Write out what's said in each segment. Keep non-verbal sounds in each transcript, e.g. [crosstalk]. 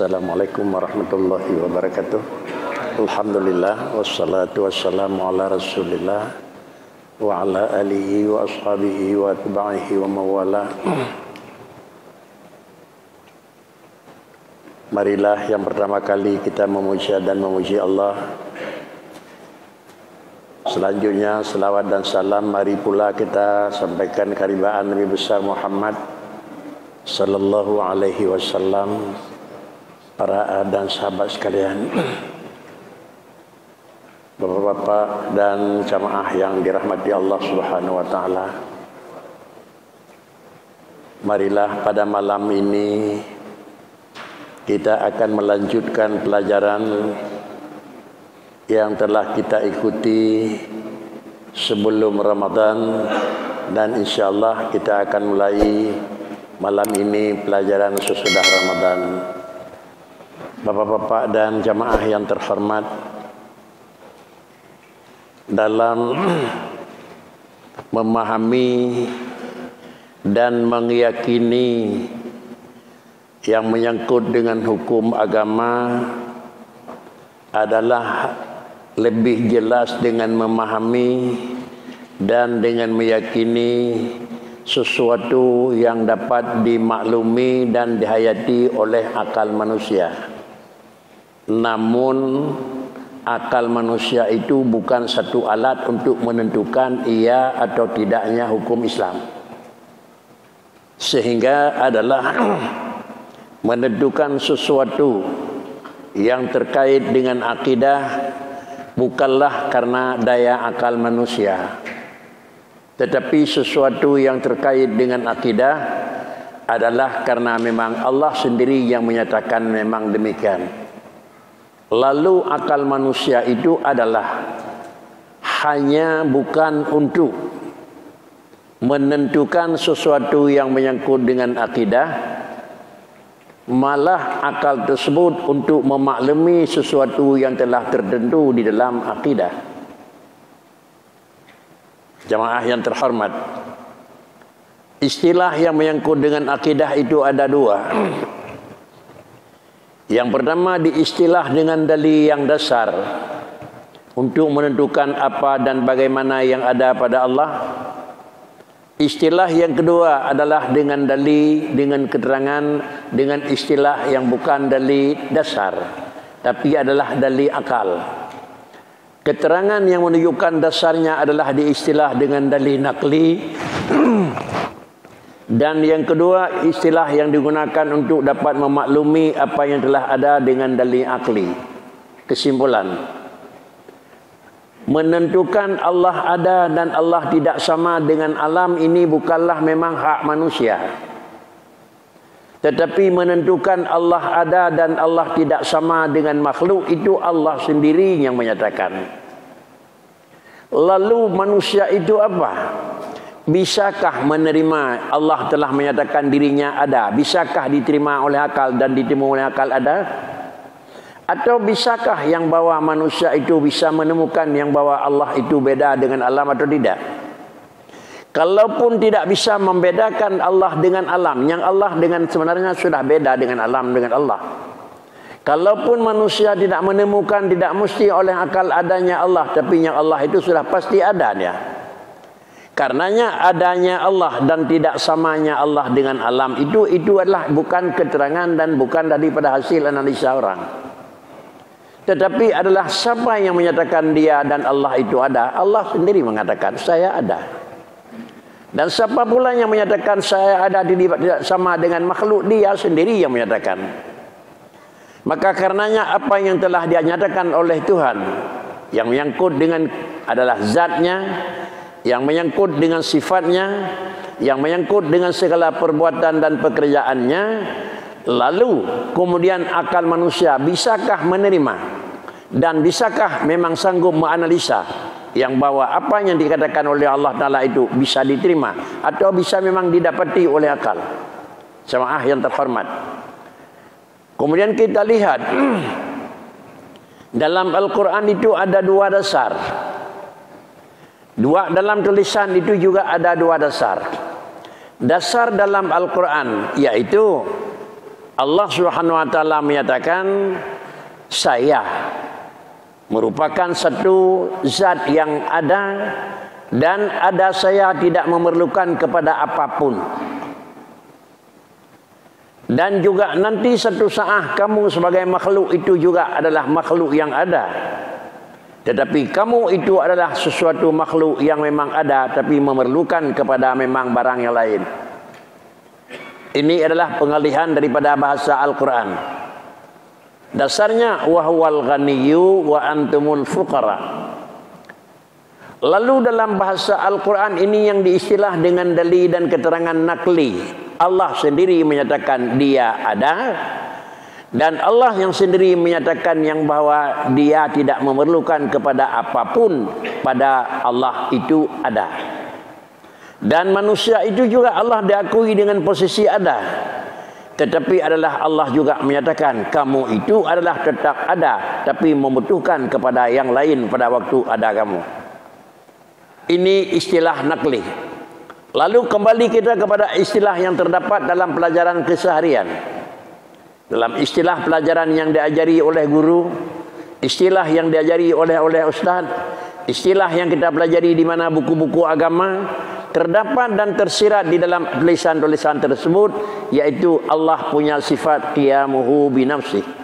Assalamualaikum warahmatullahi wabarakatuh. Alhamdulillah wassalatu wassalamu ala Rasulillah wa ala alihi wa ashabihi wa atba'ihi wa mawala. Marilah yang pertama kali kita memuji dan memuji Allah. Selanjutnya selawat dan salam mari pula kita sampaikan keribaan Nabi besar Muhammad sallallahu alaihi wasallam para dan sahabat sekalian. Bapak-bapak dan jamaah yang dirahmati Allah Subhanahu wa taala. Marilah pada malam ini kita akan melanjutkan pelajaran yang telah kita ikuti sebelum Ramadan dan insyaallah kita akan mulai malam ini pelajaran sesudah Ramadan. Bapak-bapak dan jamaah yang terhormat dalam [clears throat] memahami dan meyakini yang menyangkut dengan hukum agama adalah lebih jelas dengan memahami dan dengan meyakini sesuatu yang dapat dimaklumi dan dihayati oleh akal manusia. Namun akal manusia itu bukan satu alat untuk menentukan ia atau tidaknya hukum Islam. Sehingga adalah [clears throat] menentukan sesuatu yang terkait dengan akidah bukanlah karena daya akal manusia tetapi sesuatu yang terkait dengan akidah adalah karena memang Allah sendiri yang menyatakan memang demikian lalu akal manusia itu adalah hanya bukan untuk menentukan sesuatu yang menyangkut dengan akidah malah akal tersebut untuk memaklumi sesuatu yang telah tertentu di dalam akidah. Jamaah yang terhormat, istilah yang menyangkut dengan akidah itu ada dua. Yang pertama diistilah dengan dalil yang dasar untuk menentukan apa dan bagaimana yang ada pada Allah. Istilah yang kedua adalah dengan dalil, dengan keterangan, dengan istilah yang bukan dalil dasar. Tapi adalah dalil akal. Keterangan yang menunjukkan dasarnya adalah diistilah dengan dalil nakli. Dan yang kedua istilah yang digunakan untuk dapat memaklumi apa yang telah ada dengan dalil akli. Kesimpulan menentukan Allah ada dan Allah tidak sama dengan alam ini bukanlah memang hak manusia. Tetapi menentukan Allah ada dan Allah tidak sama dengan makhluk itu Allah sendiri yang menyatakan. Lalu manusia itu apa? Bisakah menerima Allah telah menyatakan dirinya ada? Bisakah diterima oleh akal dan diterima oleh akal ada? Atau bisakah yang bawa manusia itu bisa menemukan yang bawa Allah itu beda dengan alam atau tidak? Kalaupun tidak bisa membedakan Allah dengan alam, yang Allah dengan sebenarnya sudah beda dengan alam dengan Allah. Kalaupun manusia tidak menemukan, tidak mesti oleh akal adanya Allah, tapi yang Allah itu sudah pasti ada dia. Karenanya adanya Allah dan tidak samanya Allah dengan alam itu itu adalah bukan keterangan dan bukan daripada hasil analisa orang. Tetapi adalah siapa yang menyatakan dia dan Allah itu ada? Allah sendiri mengatakan saya ada. Dan siapa pula yang menyatakan saya ada tidak sama dengan makhluk dia sendiri yang menyatakan. Maka karenanya apa yang telah dia nyatakan oleh Tuhan yang menyangkut dengan adalah zatnya, yang menyangkut dengan sifatnya, yang menyangkut dengan segala perbuatan dan pekerjaannya, lalu kemudian akal manusia bisakah menerima dan bisakah memang sanggup menganalisa yang bahawa apa yang dikatakan oleh Allah Taala itu bisa diterima atau bisa memang didapati oleh akal. Jemaah yang terhormat. Kemudian kita lihat [clears throat] dalam Al-Quran itu ada dua dasar. Dua dalam tulisan itu juga ada dua dasar. Dasar dalam Al-Quran yaitu Allah Subhanahu wa taala menyatakan saya merupakan satu zat yang ada dan ada saya tidak memerlukan kepada apapun dan juga nanti satu saat kamu sebagai makhluk itu juga adalah makhluk yang ada tetapi kamu itu adalah sesuatu makhluk yang memang ada tapi memerlukan kepada memang barang yang lain ini adalah pengalihan daripada bahasa Al-Quran dasarnya wahwal ghaniyyu wa antumul fuqara Lalu dalam bahasa Al-Quran ini yang diistilah dengan dalil dan keterangan nakli. Allah sendiri menyatakan dia ada. Dan Allah yang sendiri menyatakan yang bahawa dia tidak memerlukan kepada apapun pada Allah itu ada. Dan manusia itu juga Allah diakui dengan posisi ada. Tetapi adalah Allah juga menyatakan kamu itu adalah tetap ada. Tapi membutuhkan kepada yang lain pada waktu ada kamu. Ini istilah nakli. Lalu kembali kita kepada istilah yang terdapat dalam pelajaran keseharian. Dalam istilah pelajaran yang diajari oleh guru, istilah yang diajari oleh oleh ustaz, istilah yang kita pelajari di mana buku-buku agama terdapat dan tersirat di dalam tulisan-tulisan tersebut yaitu Allah punya sifat qiyamuhu bi nafsihi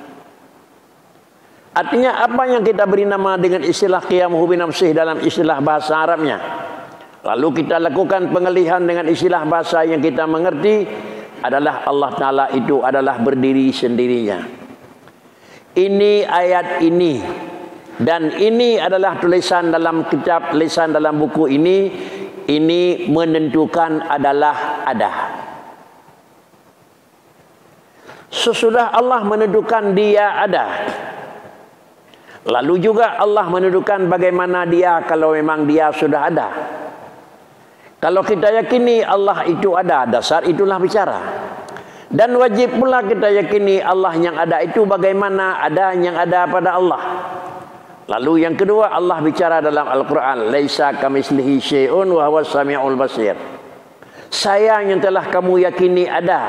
Artinya apa yang kita beri nama dengan istilah qiyamuhu bi nafsih dalam istilah bahasa Arabnya. Lalu kita lakukan pengalihan dengan istilah bahasa yang kita mengerti adalah Allah Taala itu adalah berdiri sendirinya. Ini ayat ini dan ini adalah tulisan dalam kitab tulisan dalam buku ini ini menentukan adalah ada. Sesudah Allah menentukan dia ada. Lalu juga Allah menunjukkan bagaimana dia kalau memang dia sudah ada. Kalau kita yakini Allah itu ada, dasar itulah bicara. Dan wajib pula kita yakini Allah yang ada itu bagaimana ada yang ada pada Allah. Lalu yang kedua Allah bicara dalam Al-Quran. Laisa kamislihi syai'un wa huwa sami'ul basir. Saya yang telah kamu yakini ada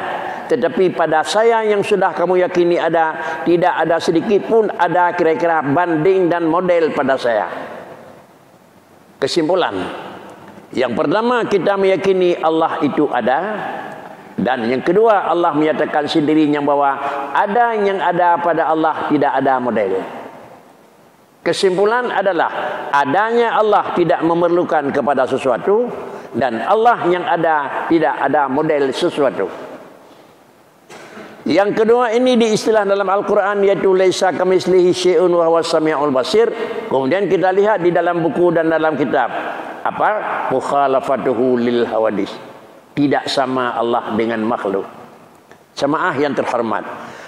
tetapi pada saya yang sudah kamu yakini ada tidak ada sedikit pun ada kira-kira banding dan model pada saya kesimpulan yang pertama kita meyakini Allah itu ada. Dan yang kedua Allah menyatakan sendiri yang bahwa ada yang ada pada Allah tidak ada model. Kesimpulan adalah adanya Allah tidak memerlukan kepada sesuatu dan Allah yang ada tidak ada model sesuatu. Yang kedua ini diistilah dalam Al-Quran yaitu laisa kamislihi syai'un wa samiul basir. Kemudian kita lihat di dalam buku dan dalam kitab apa? Mukhalafatuhu lil hawadis. Tidak sama Allah dengan makhluk. Jemaah yang terhormat.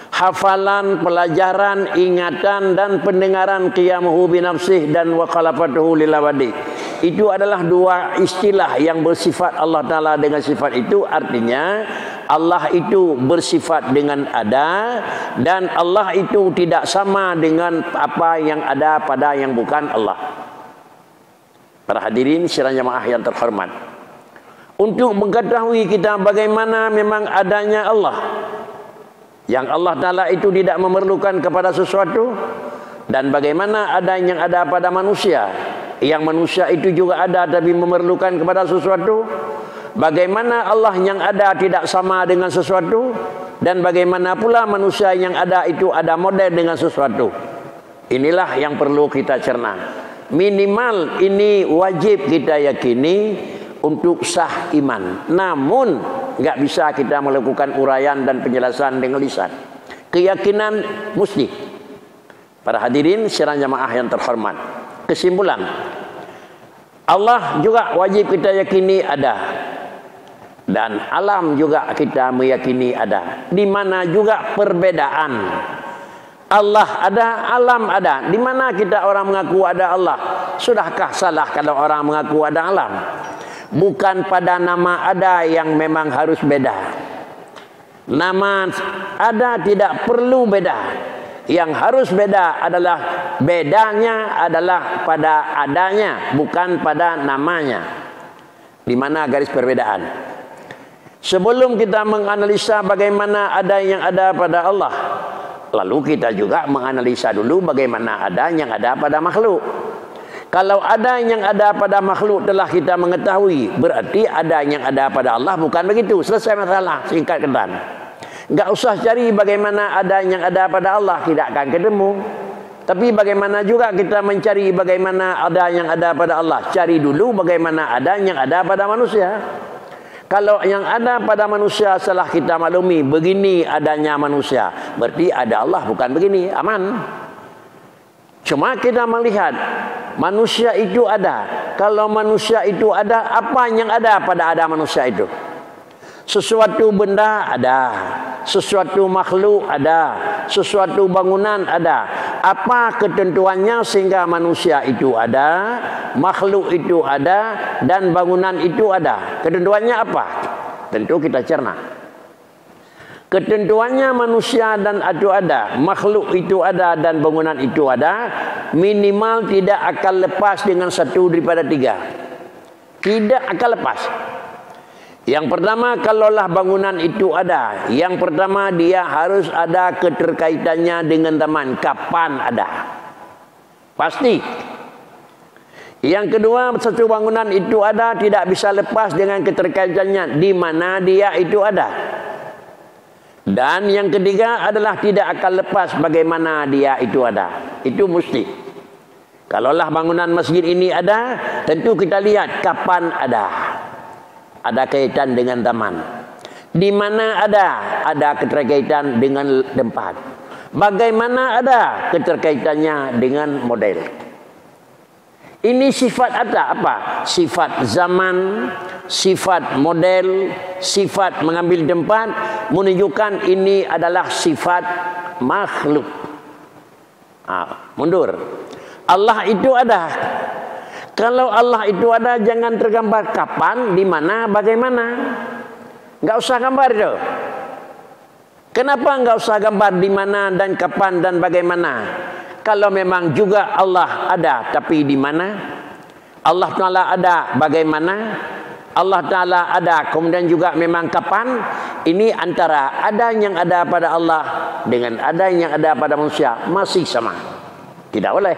Hafalan, pelajaran, ingatan dan pendengaran qiyamuhu bi nafsih dan wa khalafatuhu lil hawadis. Itu adalah dua istilah yang bersifat Allah Taala dengan sifat itu artinya Allah itu bersifat dengan ada dan Allah itu tidak sama dengan apa yang ada pada yang bukan Allah. Para hadirin sekalian jemaah yang terhormat. Untuk mengetahui kita bagaimana memang adanya Allah. Yang Allah Taala itu tidak memerlukan kepada sesuatu dan bagaimana ada yang ada pada manusia. Yang manusia itu juga ada tapi memerlukan kepada sesuatu Bagaimana Allah yang ada tidak sama dengan sesuatu dan bagaimana pula manusia yang ada itu ada model dengan sesuatu. Inilah yang perlu kita cerna. Minimal ini wajib kita yakini untuk sah iman. Namun enggak bisa kita melakukan uraian dan penjelasan dengan lisan. Keyakinan mesti. Para hadirin sekalian jemaah yang terhormat. Kesimpulan Allah juga wajib kita yakini ada dan alam juga kita meyakini ada di mana juga perbedaan Allah ada alam ada. Di mana kita orang mengaku ada Allah? Sudahkah salah kalau orang mengaku ada alam? Bukan pada nama ada yang memang harus beda. Nama ada tidak perlu beda. Yang harus beda adalah bedanya adalah pada adanya bukan pada namanya. Di mana garis perbedaan? Sebelum kita menganalisa bagaimana ada yang ada pada Allah, lalu kita juga menganalisa dulu bagaimana ada yang ada pada makhluk. Kalau ada yang ada pada makhluk telah kita mengetahui, berarti ada yang ada pada Allah bukan begitu. Selesai masalah, singkat kedan. Enggak usah cari bagaimana ada yang ada pada Allah, tidak akan ketemu. Tapi bagaimana juga kita mencari bagaimana ada yang ada pada Allah? Cari dulu bagaimana ada yang ada pada manusia. Kalau yang ada pada manusia setelah kita maklumi begini adanya manusia, berarti ada Allah bukan begini, aman. Cuma kita melihat manusia itu ada. Kalau manusia itu ada, apa yang ada pada ada manusia itu? Sesuatu benda ada, sesuatu makhluk ada, sesuatu bangunan ada. Apa ketentuannya sehingga manusia itu ada, makhluk itu ada dan bangunan itu ada? Ketentuannya apa? Tentu kita cerna. Ketentuannya manusia dan itu ada, makhluk itu ada dan bangunan itu ada, minimal tidak akan lepas dengan satu daripada tiga. Tidak akan lepas. Yang pertama kalaulah bangunan itu ada, yang pertama dia harus ada keterkaitannya dengan taman. Kapan ada? Pasti. Yang kedua, satu bangunan itu ada tidak bisa lepas dengan keterkaitannya di mana dia itu ada. Dan yang ketiga adalah tidak akan lepas bagaimana dia itu ada. Itu mesti. Kalaulah bangunan masjid ini ada, tentu kita lihat kapan ada ada kaitan dengan taman. Di mana ada ada keterkaitan dengan tempat. Bagaimana ada keterkaitannya dengan model. Ini sifat ada apa? Sifat zaman, sifat model, sifat mengambil tempat menunjukkan ini adalah sifat makhluk. Ah, mundur. Allah itu ada kalau Allah itu ada jangan tergambar kapan, di mana, bagaimana. Enggak usah gambar itu. Kenapa enggak usah gambar di mana dan kapan dan bagaimana? Kalau memang juga Allah ada tapi di mana? Allah Taala ada bagaimana? Allah Taala ada kemudian juga memang kapan? Ini antara ada yang ada pada Allah dengan ada yang ada pada manusia masih sama. Tidak boleh.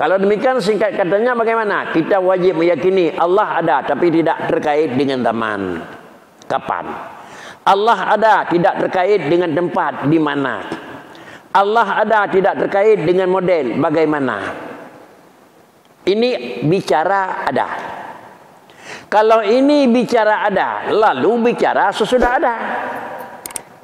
Kalau demikian singkat katanya bagaimana? Kita wajib meyakini Allah ada tapi tidak terkait dengan zaman. Kapan? Allah ada tidak terkait dengan tempat di mana. Allah ada tidak terkait dengan model bagaimana. Ini bicara ada. Kalau ini bicara ada, lalu bicara sesudah ada.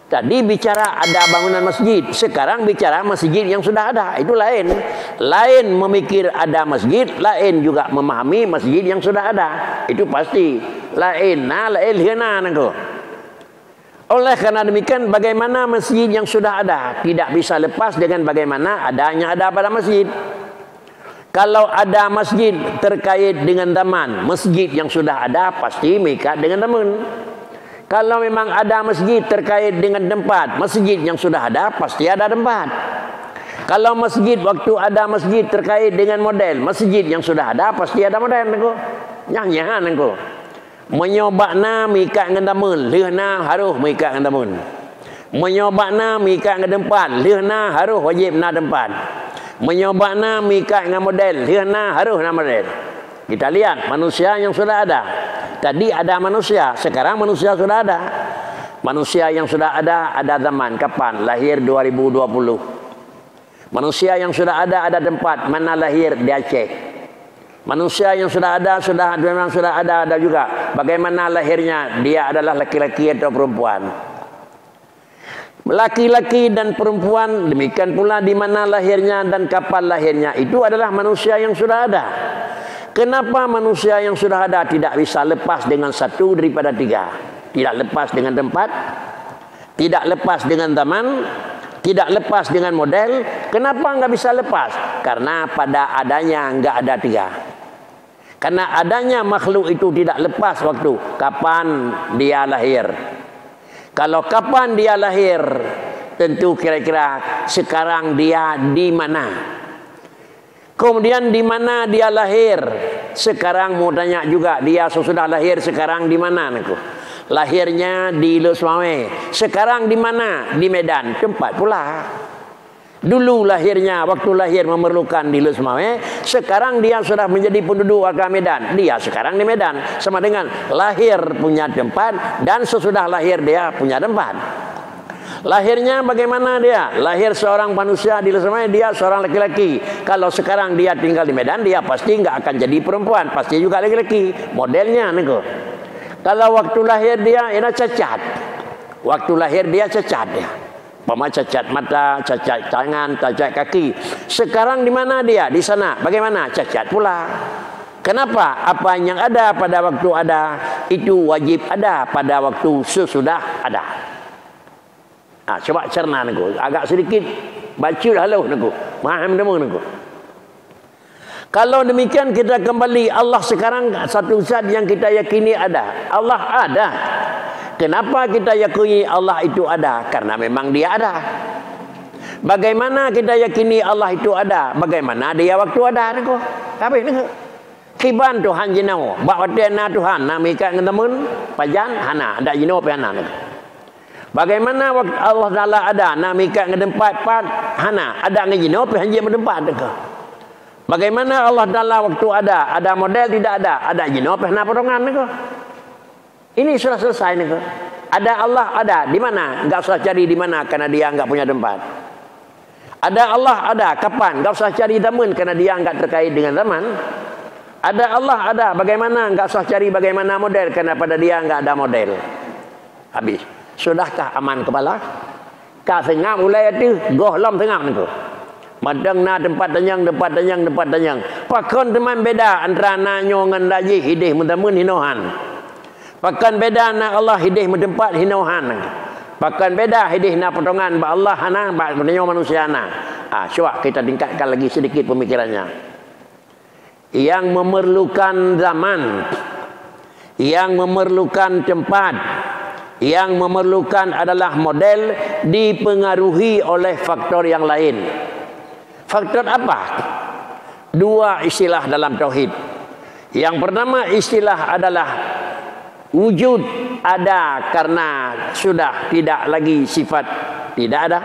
Tadi bicara ada bangunan masjid, sekarang bicara masjid yang sudah ada. Itu lain. Lain memikir ada masjid, lain juga memahami masjid yang sudah ada. Itu pasti. Lain, nah lain hena nangko. Oleh karena demikian bagaimana masjid yang sudah ada tidak bisa lepas dengan bagaimana adanya ada pada masjid. Kalau ada masjid terkait dengan taman, masjid yang sudah ada pasti mengikat dengan taman. Kalau memang ada masjid terkait dengan tempat, masjid yang sudah ada pasti ada tempat. Kalau masjid waktu ada masjid terkait dengan model, masjid yang sudah ada pasti ada model nengko. Yang nyahan nengko. Menyobakna mikat dengan tamun, lehna harus mikat dengan tamun. Menyobakna mikat dengan tempat, lehna harus wajib na tempat. Menyobakna mikat dengan model, lehna harus na model. Kita lihat manusia yang sudah ada. Tadi ada manusia, sekarang manusia sudah ada. Manusia yang sudah ada ada zaman kapan? Lahir 2020. Manusia yang sudah ada ada tempat mana lahir di Aceh. Manusia yang sudah ada sudah memang sudah ada ada juga. Bagaimana lahirnya? Dia adalah laki-laki atau perempuan. Laki-laki dan perempuan demikian pula di mana lahirnya dan kapan lahirnya itu adalah manusia yang sudah ada. Kenapa manusia yang sudah ada tidak bisa lepas dengan satu daripada tiga? Tidak lepas dengan tempat, tidak lepas dengan taman, tidak lepas dengan model. Kenapa enggak bisa lepas? Karena pada adanya enggak ada tiga. Karena adanya makhluk itu tidak lepas waktu kapan dia lahir. Kalau kapan dia lahir, tentu kira-kira sekarang dia di mana? Kemudian di mana dia lahir? Sekarang mau tanya juga dia sesudah lahir sekarang di mana? Aku. Lahirnya di Lusmawe. Sekarang di mana? Di Medan. Tempat pula. Dulu lahirnya, waktu lahir memerlukan di Lusmawe. Sekarang dia sudah menjadi penduduk warga Medan. Dia sekarang di Medan. Sama dengan lahir punya tempat dan sesudah lahir dia punya tempat. Lahirnya bagaimana dia? Lahir seorang manusia di Lusmawe, dia seorang laki-laki. Kalau sekarang dia tinggal di Medan, dia pasti enggak akan jadi perempuan. Pasti juga laki-laki. Modelnya. Nego. Kalau waktu lahir dia ia cacat. Waktu lahir dia cacat dia. Pama cacat mata, cacat tangan, cacat kaki. Sekarang di mana dia? Di sana. Bagaimana? Cacat pula. Kenapa? Apa yang ada pada waktu ada itu wajib ada pada waktu sesudah ada. Ah, coba cerna niku. Agak sedikit baca halau niku. Faham demo niku. Kalau demikian kita kembali Allah sekarang satu zat yang kita yakini ada. Allah ada. Kenapa kita yakini Allah itu ada? Karena memang dia ada. Bagaimana kita yakini Allah itu ada? Bagaimana dia waktu ada? Niku. Tapi niku. Kiban Tuhan jinau. Bahawa dia na Tuhan. Nama ikat dengan teman. Pajan. Hana. Ada jinau pe hana. Bagaimana Allah Ta'ala ada? Nama ikat dengan tempat. Hana. Ada dengan jinau pe hanjir bertempat. Niku. Bagaimana Allah Taala waktu ada? Ada model tidak ada? Ada jin apa nak potongan ni Ini sudah selesai ni Ada Allah ada di mana? Enggak usah cari di mana karena dia enggak punya tempat. Ada Allah ada kapan? Enggak usah cari zaman karena dia enggak terkait dengan zaman. Ada Allah ada bagaimana? Enggak usah cari bagaimana model karena pada dia enggak ada model. Habis. Sudahkah aman kepala? Kak tengah mulai itu, goh lam tengah ni Madang na tempat tanyang, tempat tanyang, tempat tanyang. Pakon teman beda antara na nyongan lagi hidih mentamun hinohan. Pakan beda na Allah hidih mentempat hinohan. Pakan beda hidih na potongan ba Allah hana ba menyo manusia na. Ah, cuba kita tingkatkan lagi sedikit pemikirannya. Yang memerlukan zaman, yang memerlukan tempat, yang memerlukan adalah model dipengaruhi oleh faktor yang lain. Faktor apa? Dua istilah dalam tauhid. Yang pertama istilah adalah wujud ada karena sudah tidak lagi sifat tidak ada.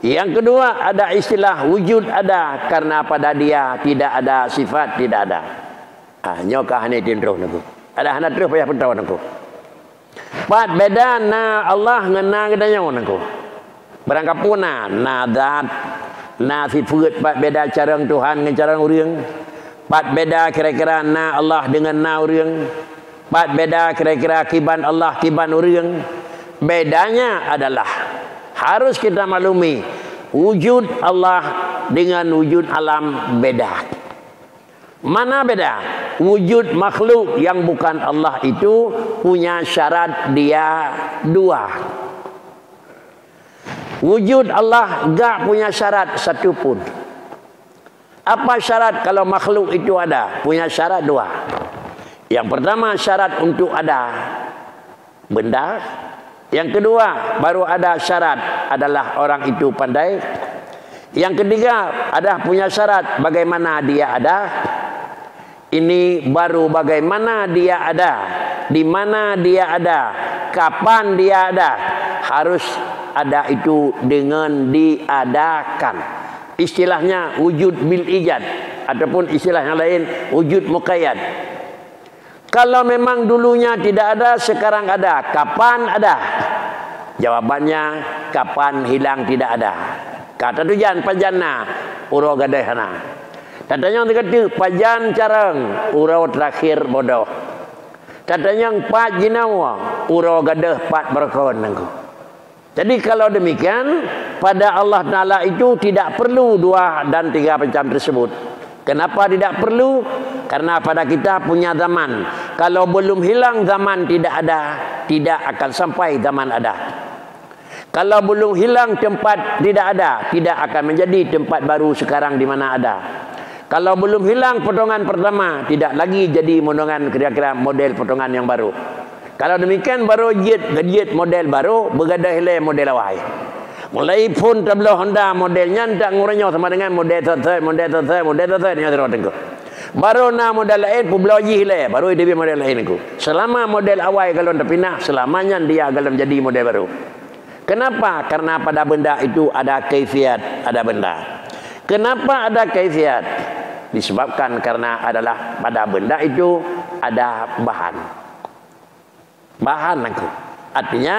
Yang kedua ada istilah wujud ada karena pada dia tidak ada sifat tidak ada. Ah nyoka hane tindro naku. Ada hana terus payah pentau naku. Pat beda na Allah ngena kedanya naku. Berangkapuna na dat na fi fuut pat beda cara Tuhan dengan cara orang. Pat beda kira-kira na Allah dengan na orang. Pat beda kira-kira kiban Allah kiban orang. Bedanya adalah harus kita maklumi wujud Allah dengan wujud alam beda mana beda wujud makhluk yang bukan Allah itu punya syarat dia dua Wujud Allah enggak punya syarat satu pun. Apa syarat kalau makhluk itu ada? Punya syarat dua. Yang pertama syarat untuk ada benda. Yang kedua baru ada syarat adalah orang itu pandai. Yang ketiga ada punya syarat bagaimana dia ada. Ini baru bagaimana dia ada, di mana dia ada, kapan dia ada. Harus ada itu dengan diadakan. Istilahnya wujud bil ijad ataupun istilah yang lain wujud muqayyad. Kalau memang dulunya tidak ada, sekarang ada. Kapan ada? Jawabannya kapan hilang tidak ada. Kata tujuan pajana uro gadehana. Katanya yang kata pajan carang uro terakhir bodoh. Katanya yang pat jinawa uro gadeh pat berkon nangku. Jadi kalau demikian pada Allah Taala itu tidak perlu dua dan tiga macam tersebut. Kenapa tidak perlu? Karena pada kita punya zaman. Kalau belum hilang zaman tidak ada, tidak akan sampai zaman ada. Kalau belum hilang tempat tidak ada, tidak akan menjadi tempat baru sekarang di mana ada. Kalau belum hilang potongan pertama, tidak lagi jadi potongan kira-kira model potongan yang baru. Kalau demikian baru jet jet model baru bergadah le model awal. Mulai pun tablo Honda modelnya tak ngurangnya sama dengan model tertentu, model tertentu, model tertentu yang terus tengok. Baru na model lain pun belajar le. Baru dia model lain aku. Selama model awal kalau tak pindah, selamanya dia akan menjadi model baru. Kenapa? Karena pada benda itu ada kaifiat, ada benda. Kenapa ada kaifiat? Disebabkan karena adalah pada benda itu ada bahan. Bahan aku. Artinya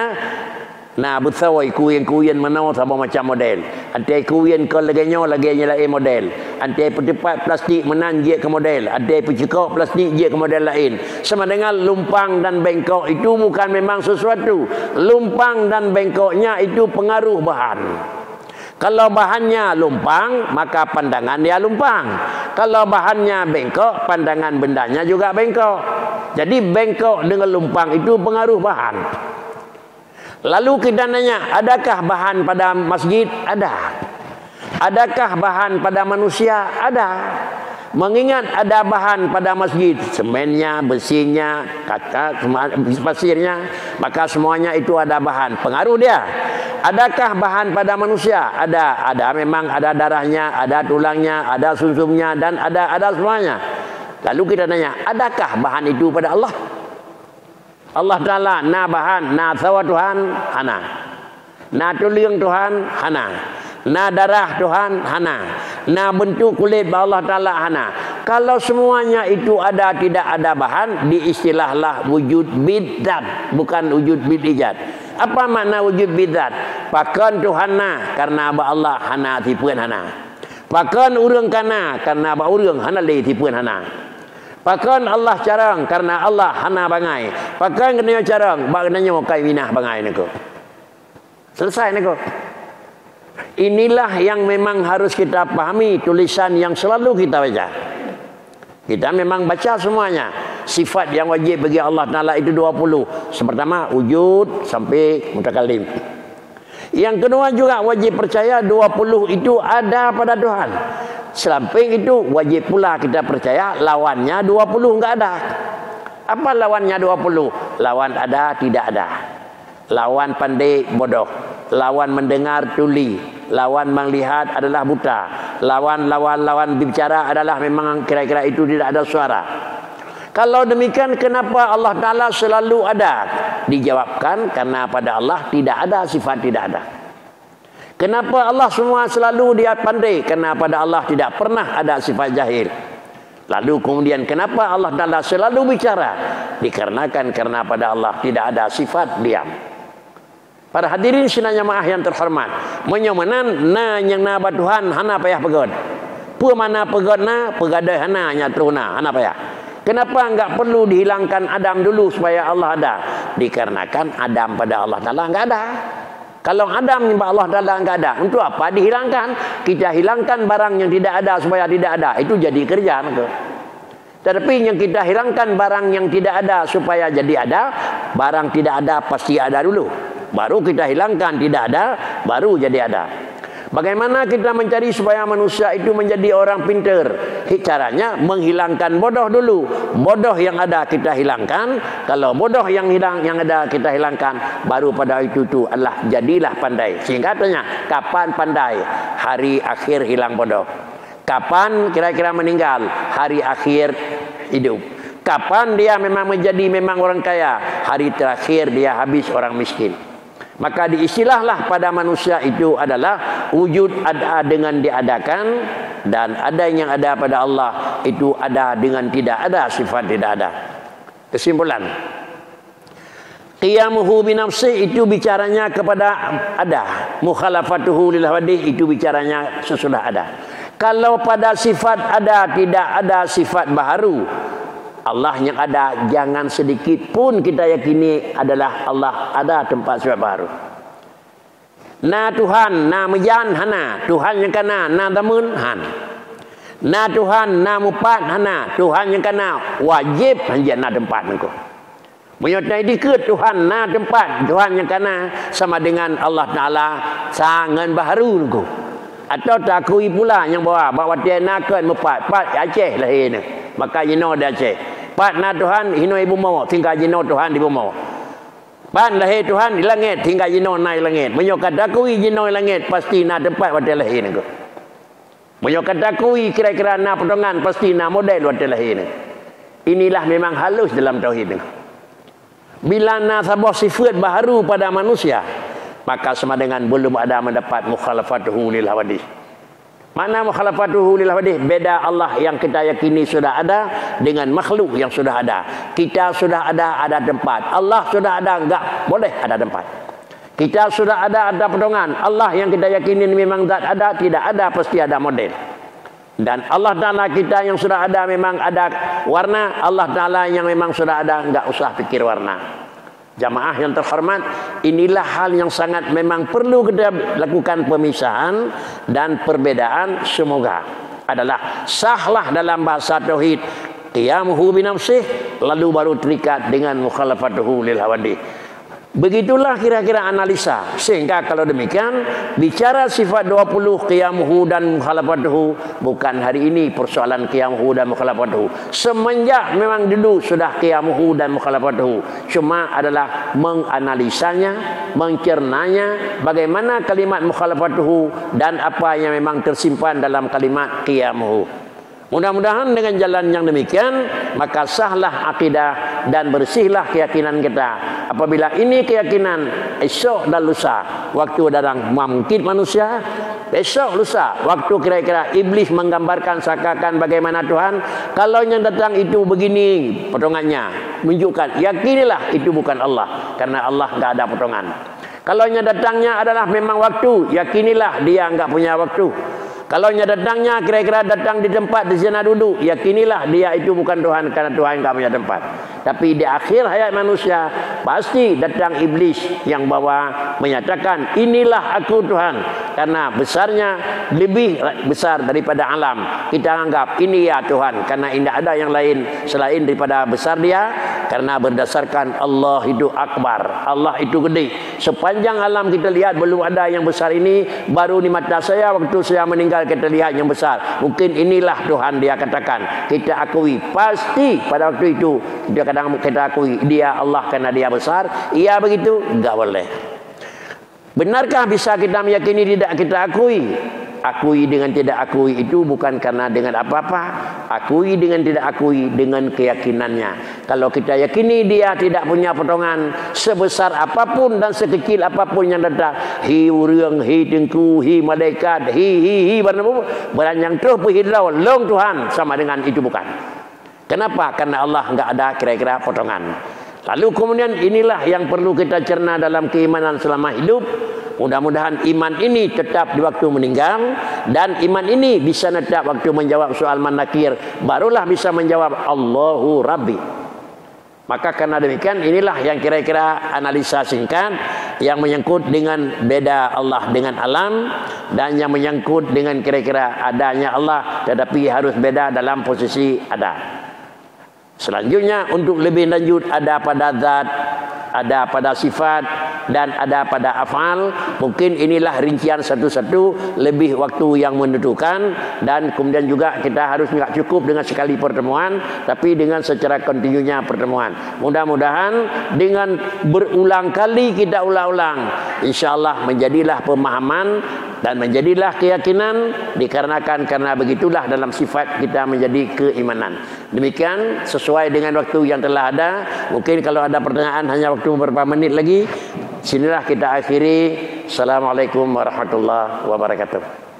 Na bersawai kuyen-kuyen mana sama macam model. Antai kuyen ke laganya lagi lain model. Antai petepat plastik menan je ke model. Antai pecekok plastik je ke model lain. Sama dengan lumpang dan bengkok itu bukan memang sesuatu. Lumpang dan bengkoknya itu pengaruh bahan. Kalau bahannya lumpang, maka pandangan dia lumpang. Kalau bahannya bengkok, pandangan bendanya juga bengkok. Jadi bengkok dengan lumpang itu pengaruh bahan. Lalu kita nanya, adakah bahan pada masjid? Ada. Adakah bahan pada manusia? Ada. Mengingat ada bahan pada masjid, semennya, besinya, kata pasirnya, maka semuanya itu ada bahan. Pengaruh dia. Adakah bahan pada manusia? Ada. Ada memang ada darahnya, ada tulangnya, ada sunsumnya dan ada ada semuanya. Lalu kita nanya, adakah bahan itu pada Allah? Allah Ta'ala na bahan, na sawa Tuhan, hana. Na tuliang Tuhan, hana. Na darah Tuhan, hana. Na bentuk kulit Allah Ta'ala, hana. Kalau semuanya itu ada, tidak ada bahan, diistilahlah wujud bidat. Bukan wujud bidijat. Apa makna wujud bidat? Pakan Tuhan na, karena abah Allah, hana tipuan hana. Pakan urang kana, karena abah urang, hana le tipuan hana. Pakan Allah carang karena Allah hana bangai. Pakan kena carang bagusnya mau kai minah bangai niku. Selesai niku. Inilah yang memang harus kita pahami tulisan yang selalu kita baca. Kita memang baca semuanya. Sifat yang wajib bagi Allah Taala itu 20. Pertama wujud sampai mutakalim. Yang kedua juga wajib percaya 20 itu ada pada Tuhan. Selamping itu wajib pula kita percaya lawannya 20 enggak ada. Apa lawannya 20? Lawan ada tidak ada. Lawan pandai bodoh. Lawan mendengar tuli. Lawan melihat adalah buta. Lawan-lawan-lawan bicara adalah memang kira-kira itu tidak ada suara. Kalau demikian kenapa Allah Ta'ala selalu ada? Dijawabkan karena pada Allah tidak ada sifat tidak ada. Kenapa Allah semua selalu dia pandai? Karena pada Allah tidak pernah ada sifat jahil. Lalu kemudian kenapa Allah Taala selalu bicara? Dikarenakan karena pada Allah tidak ada sifat diam. Para hadirin sinanya maah yang terhormat. Menyomanan na yang na Tuhan hana payah pegod. Pu mana pegod na pegadai hana nya teruna hana payah. Kenapa enggak perlu dihilangkan Adam dulu supaya Allah ada? Dikarenakan Adam pada Allah Taala enggak ada. Kalau ada menyembah Allah dalam enggak ada. Untuk apa dihilangkan? Kita hilangkan barang yang tidak ada supaya tidak ada. Itu jadi kerja. Itu. Tetapi yang kita hilangkan barang yang tidak ada supaya jadi ada. Barang tidak ada pasti ada dulu. Baru kita hilangkan tidak ada. Baru jadi ada. Bagaimana kita mencari supaya manusia itu menjadi orang pintar? Caranya menghilangkan bodoh dulu. Bodoh yang ada kita hilangkan. Kalau bodoh yang hilang yang ada kita hilangkan, baru pada itu tu adalah jadilah pandai. Singkatnya, kapan pandai? Hari akhir hilang bodoh. Kapan kira-kira meninggal? Hari akhir hidup. Kapan dia memang menjadi memang orang kaya? Hari terakhir dia habis orang miskin. Maka diistilahlah pada manusia itu adalah wujud ada dengan diadakan dan ada yang ada pada Allah itu ada dengan tidak ada sifat tidak ada. Kesimpulan. Qiyamuhu bi nafsi itu bicaranya kepada ada. Mukhalafatuhu lil itu bicaranya sesudah ada. Kalau pada sifat ada tidak ada sifat baru Allah yang ada jangan sedikit pun kita yakini adalah Allah ada tempat sebab baru. Na Tuhan na mejan hana Tuhan yang kana na damun han. Na Tuhan na mupat hana Tuhan yang kana wajib hanya na tempat engkau. Menyertai dikit Tuhan na tempat Tuhan yang kana sama dengan Allah Taala sangat baru engkau. Atau takui pula yang bawa bawa dia nak mupat pat Aceh lahir ni. Maka jino dia Aceh. Pat na Tuhan hino ibu mau tinggal jino Tuhan ibu mau. Pan lahir Tuhan di langit tinggal jino naik langit. Menyokat aku jino langit pasti na tempat pada lahir ni. Banyak kata kui kira-kira nak pertolongan pasti nak model waktu lahir ni. Inilah memang halus dalam tauhid ni. Bila nak sabah sifat baru pada manusia, maka sama dengan belum ada mendapat mukhalafatuhu lil hawadith. Mana mukhalafatuhu lil hawadith? Beda Allah yang kita yakini sudah ada dengan makhluk yang sudah ada. Kita sudah ada ada tempat. Allah sudah ada enggak boleh ada tempat. Kita sudah ada ada pedongan. Allah yang kita yakini memang zat ada, tidak ada pasti ada model. Dan Allah Ta'ala kita yang sudah ada memang ada warna. Allah Ta'ala yang memang sudah ada, enggak usah pikir warna. Jamaah yang terhormat, inilah hal yang sangat memang perlu kita lakukan pemisahan dan perbedaan. Semoga adalah sahlah dalam bahasa tauhid. Qiyamuhu binafsih lalu baru terikat dengan mukhalafatuhu lil hawadith Begitulah kira-kira analisa. Sehingga kalau demikian, bicara sifat 20 qiyamuhu dan mukhalafatuhu bukan hari ini persoalan qiyamuhu dan mukhalafatuhu. Semenjak memang dulu sudah qiyamuhu dan mukhalafatuhu. Cuma adalah menganalisanya, mencernanya bagaimana kalimat mukhalafatuhu dan apa yang memang tersimpan dalam kalimat qiyamuhu. Mudah-mudahan dengan jalan yang demikian maka sahlah akidah dan bersihlah keyakinan kita. Apabila ini keyakinan esok dan lusa waktu datang mungkin manusia esok lusa waktu kira-kira iblis menggambarkan sakakan bagaimana Tuhan kalau yang datang itu begini potongannya menunjukkan yakinilah itu bukan Allah karena Allah enggak ada potongan. Kalau yang datangnya adalah memang waktu yakinilah dia enggak punya waktu. Kalau nya datangnya kira-kira datang di tempat di sana duduk, yakinilah dia itu bukan Tuhan karena Tuhan enggak punya tempat. Tapi di akhir hayat manusia pasti datang iblis yang bawa menyatakan inilah aku Tuhan karena besarnya lebih besar daripada alam. Kita anggap ini ya Tuhan karena tidak ada yang lain selain daripada besar dia karena berdasarkan Allah itu akbar. Allah itu gede. Sepanjang alam kita lihat belum ada yang besar ini baru di mata saya waktu saya meninggal kita lihat yang besar. Mungkin inilah Tuhan dia katakan. Kita akui. Pasti pada waktu itu. Dia kadang kita akui. Dia Allah kerana dia besar. Ia begitu. Enggak boleh. Benarkah bisa kita meyakini tidak kita akui? Akui dengan tidak akui itu bukan karena dengan apa-apa. Akui dengan tidak akui dengan keyakinannya. Kalau kita yakini dia tidak punya potongan sebesar apapun dan sekecil apapun yang datang hi urang hi tengku hi malaikat hi hi hi beranjang terus pergi long Tuhan. Sama dengan itu bukan. Kenapa? Karena Allah enggak ada kira-kira potongan Lalu kemudian inilah yang perlu kita cerna dalam keimanan selama hidup. Mudah-mudahan iman ini tetap di waktu meninggal dan iman ini bisa tetap waktu menjawab soal manakir. Barulah bisa menjawab Allahu Rabbi. Maka karena demikian inilah yang kira-kira analisa singkat yang menyangkut dengan beda Allah dengan alam dan yang menyangkut dengan kira-kira adanya Allah tetapi harus beda dalam posisi ada. Selanjutnya untuk lebih lanjut ada pada zat, ada pada sifat dan ada pada afal. Mungkin inilah rincian satu-satu lebih waktu yang menentukan dan kemudian juga kita harus tidak cukup dengan sekali pertemuan tapi dengan secara kontinunya pertemuan. Mudah-mudahan dengan berulang kali kita ulang-ulang insya-Allah menjadilah pemahaman dan menjadilah keyakinan dikarenakan karena begitulah dalam sifat kita menjadi keimanan. Demikian sesuai dengan waktu yang telah ada. Mungkin kalau ada pertanyaan hanya waktu beberapa menit lagi. Sinilah kita akhiri. Assalamualaikum warahmatullahi wabarakatuh.